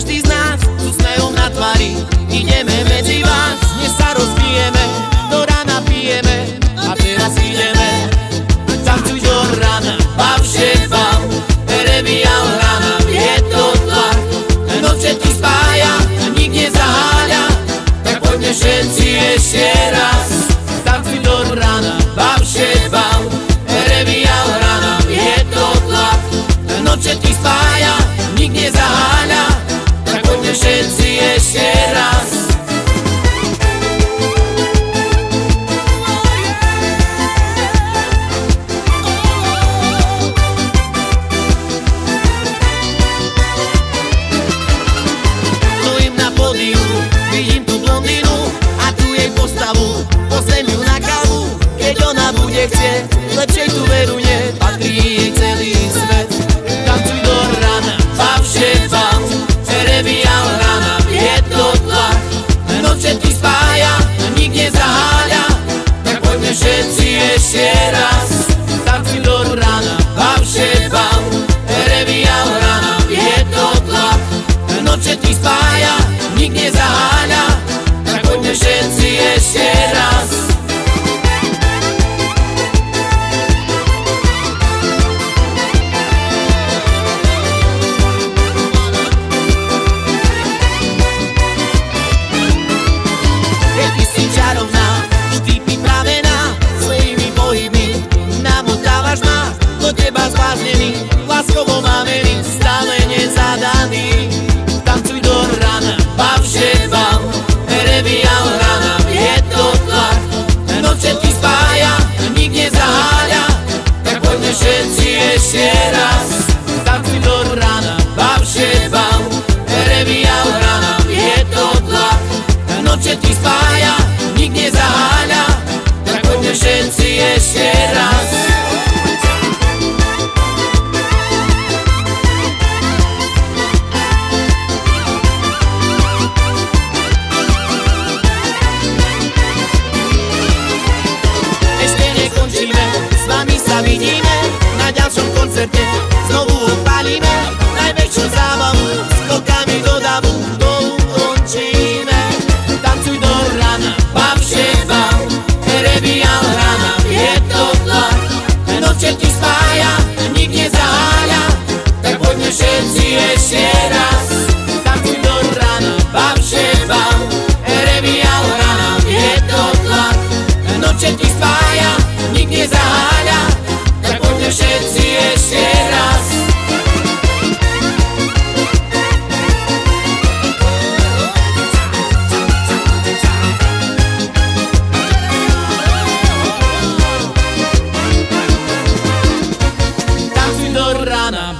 každý z nás s úsmevom na tvári. Ideme medzi vás, dnes sa rozbijeme Do rána pijeme a teraz ideme. Tancuj do rána, bav się bav Revijal rána, je to tlak. Noc všetkých spája, nik nezaháľa Tak poďme všetci yeah Ty bez vážněný vami sa vidíme Na ďalšom koncerte znovu odpalíme Najväčšiu zábavu, skokami do davu To ukončíme. Tancuj do rána, bav się bav Revijal rána, je to tlak Noc všetkých spája, nik nezaháľa Tak poďme všetci ešte raz. Tancuj do rána, bav się bav Revijal rána, je to tlak Noc všetkých spája,